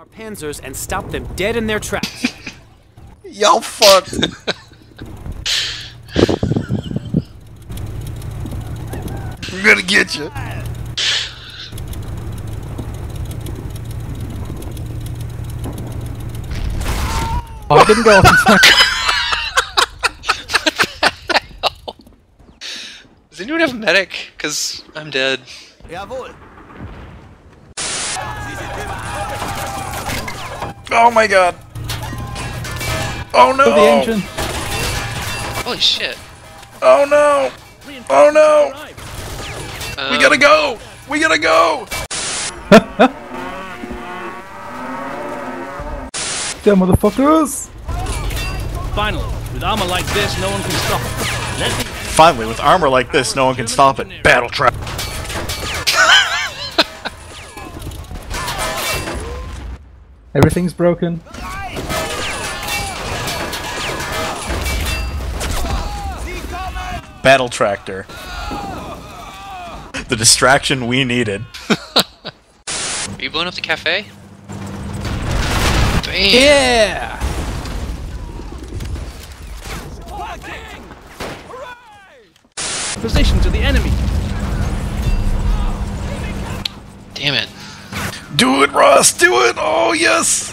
our panzers and stop them dead in their tracks. Y'all fucked. I'm gonna get you. Oh, I didn't go off in time. Does anyone have a medic? Cause I'm dead. Jawohl. Oh my god. Oh no. the engine. Holy shit. Oh no. Oh no. Um, We gotta go. We gotta go. Damn motherfuckers! Finally, with armor like this, no one can stop it. Finally, with armor like this, no one can stop it. Battle trap. Everything's broken. Battle tractor. The distraction we needed. Are you blowing up the cafe? Bam! Yeah! position to the enemy. Do it, Ross. Do it. Oh yes.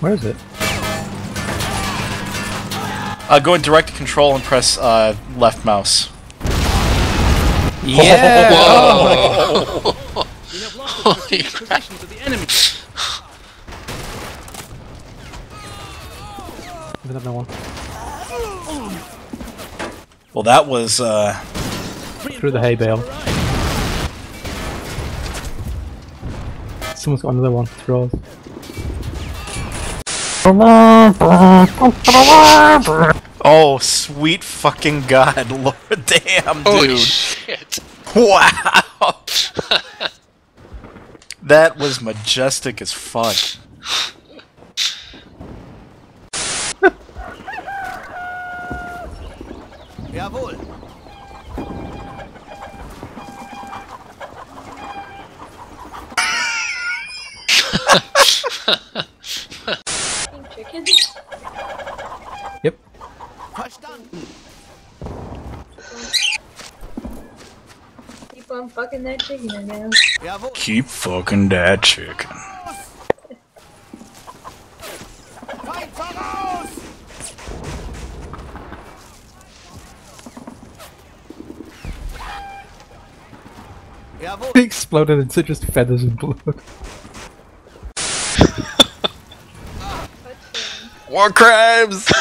Where is it? Uh, go in direct control and press uh, left mouse. Yeah! Whoa! We have lost Holy crap. to the enemy. Is that one? Well, that was uh, Through the hay bale. Someone's got another one. Throws. oh sweet fucking god, Lord, damn, Holy dude, shit. wow, that was majestic as fuck. Jawohl. Yep. Verstanden. Keep on fucking that chicken again. Jawohl. Keep fucking that chicken. Feind voraus! Jawohl. It exploded into just feathers and blood. War crimes.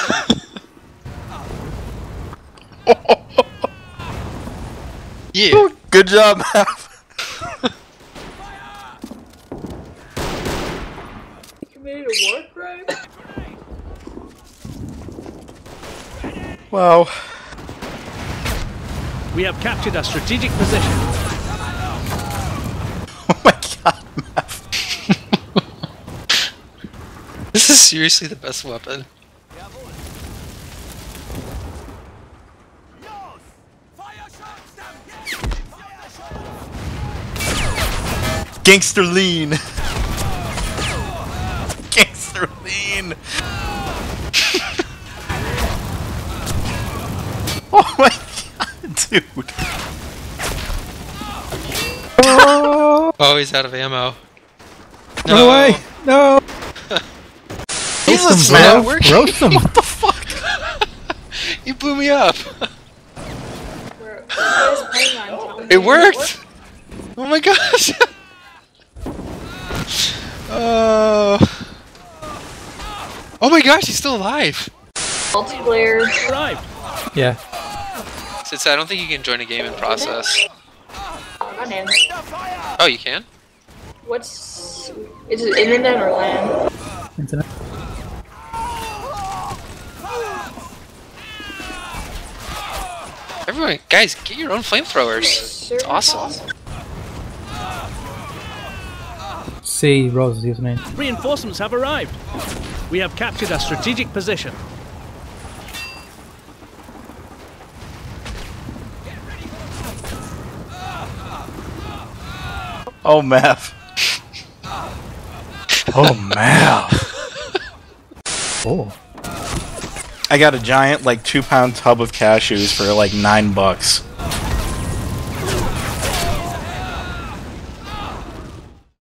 Yeah. Good job, Mav. Committed a war crime? Wow. We have captured a strategic position. Oh my god, Mav. This is seriously the best weapon. Gangster lean. Gangster lean. oh my god, dude. Oh, he's out of ammo. Run No. away! No! Jesus, them, man. bro. Roast them! What the fuck? You blew me up. We're, what is playing on? Tell me It worked. Oh my gosh. Oh. Oh my gosh, he's still alive. Multiplayer. Arrived. Yeah. Since I don't think you can join a game in process. Run in. Oh, you can? What's. Is it internet or LAN? Internet. Everyone, guys, get your own flamethrowers. It's awesome. See, Rose is username. Reinforcements have arrived. We have captured a strategic position. Oh, Mav. Oh man. Oh. I got a giant like two pound tub of cashews for like nine bucks.